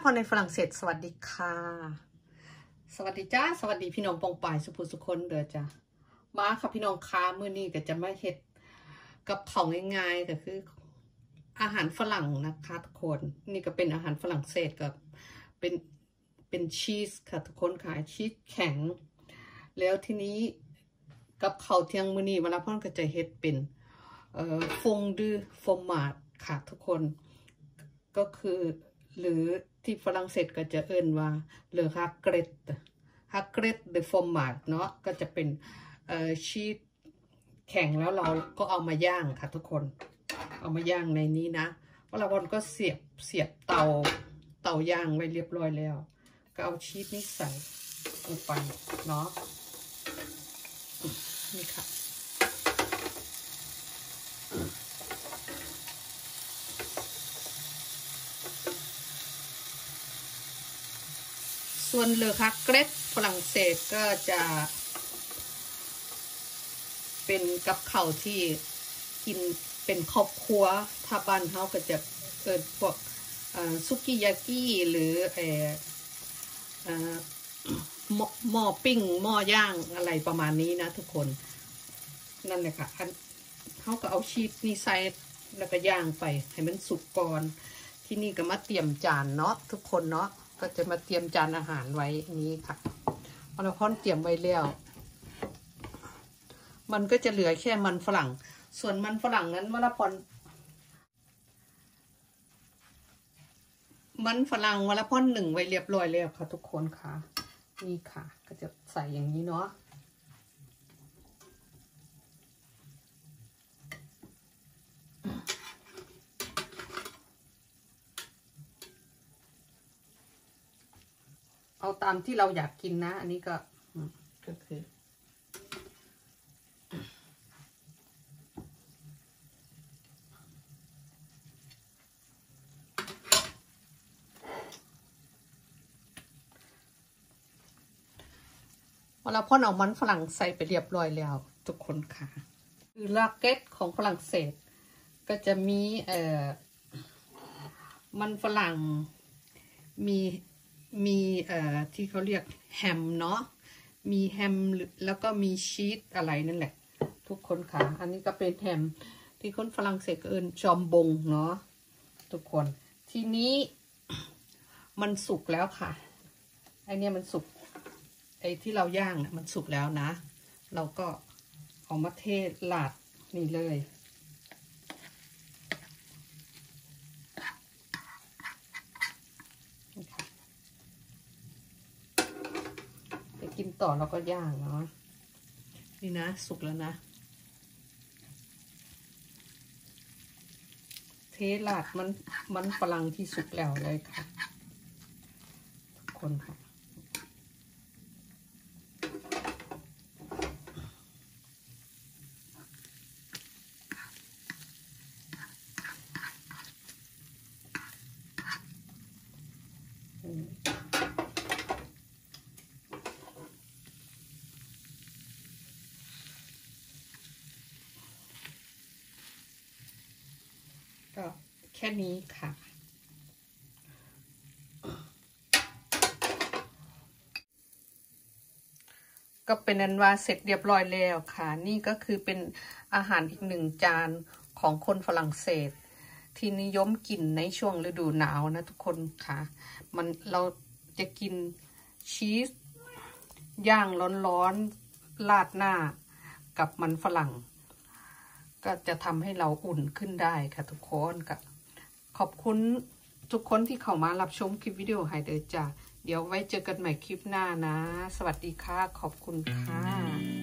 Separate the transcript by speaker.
Speaker 1: ลาพรในฝรั่งเศส สวัสดีค่ะ สวัสดีจ้า สวัสดีพี่น้องปองป่ายสุภุสุคนเด้อจ้ามาค่ะพี่น้องค้ามื้อนี้ก็จะมาเฮ็ดกับเขาวง่ายๆก็คือ อาหารฝรั่งนะคะทุกคน นี่ก็เป็นอาหารฝรั่งเศสกับเป็นเป็นชีสค่ะทุกคนค่ะชีสแข็ง แล้วทีนี้กับข้าวเที่ยงมื้อนี้เวลาพ่อนก็จะเฮ็ดเป็นเอ่อฟงดื้อฟอร์มาดค่ะทุกคน ก็คือ หรือที่ฝรั่งเศสก็จะเอิ่นว่าเลอฮักเกรตฮักเกรตเดฟอร์มาดเนาะก็จะเป็นชีสแข็งแล้วเราก็เอามาย่างค่ะทุกคน เอามาย่างในนี้นะวลาวันก็เสียบเสียบเตาเตาย่างไว้เรียบร้อยแล้ว ก็เอาชีสนี้ใส่ลงไปเนาะนี่ค่ะ ส่วนเลอคักเกรดฝรั่งเศสก็จะ เป็นกับข้าวที่กินเป็นครอบครัวถ้าบ้านเขาก็จะเกิดพวกซุกิยากิหรือหม้อปิ้งหม้อย่างอะไรประมาณนี้นะทุกคนนั่นแหละค่ะเขาก็เอาชีสนี่ใส่แล้วก็ย่างไปให้มันสุกก่อน ที่นี่ก็มาเตรียมจานเนาะทุกคนเนาะ ก็จะมาเตรียมจานอาหารไว้นี้ค่ะพอเราค้อนเตรียมไว้แล้ว มันก็จะเหลือแค่มันฝรั่ง ส่วนมันฝรั่งนั้นวลาพรมันฝรั่งวลาพรหนึ่งไว้เรียบร้อยแล้วค่ะทุกคนค่ะ นี่ค่ะ ก็จะใส่อย่างนี้เนาะ เอาตามที่เราอยากกินนะ อันนี้ก็ก็คือเวลาพ่นเอามันฝรั่งใส่ไปเรียบร้อยแล้ว ทุกคนค่ะ คือลาเก็ตของฝรั่งเศส ก็จะมีเอ่อมันฝรั่งมี มีเอ่อที่เขาเรียกแฮมเนาะมีแฮมแล้วก็มีชีสอะไรนั่นแหละ ทุกคนค่ะ อันนี้ก็เป็นแฮมที่คนฝรั่งเศสเอินจอมบงเนาะทุกคนทีนี้มันสุกแล้วค่ะไอเนี้ยมันสุกไอที่เราย่างมันสุกแล้วนะ เราก็เอามาเทหลาดนี่เลย กินต่อเราก็ย่างเนาะนี่นะ สุกแล้วนะ เทลาดมันมันฝรั่งที่สุกแล้วเลยค่ะทุกคนค่ะ ก็แค่นี้ค่ะ ก็เป็นอันว่าเสร็จเรียบร้อยแล้วค่ะ นี่ก็คือเป็นอาหารอีกหนึ่งจานของคนฝรั่งเศส ที่นิยมกินในช่วงฤดูหนาวนะทุกคนค่ะ มันเราจะกินชีสย่างร้อนๆราดหน้ากับมันฝรั่ง ก็จะทำให้เราอุ่นขึ้นได้ค่ะทุกคนก็ขอบคุณทุกคนที่เข้ามารับชมคลิปวิดีโอไฮเด้อจ้าเดี๋ยวไว้เจอกันใหม่คลิปหน้านะ สวัสดีค่ะ ขอบคุณค่ะ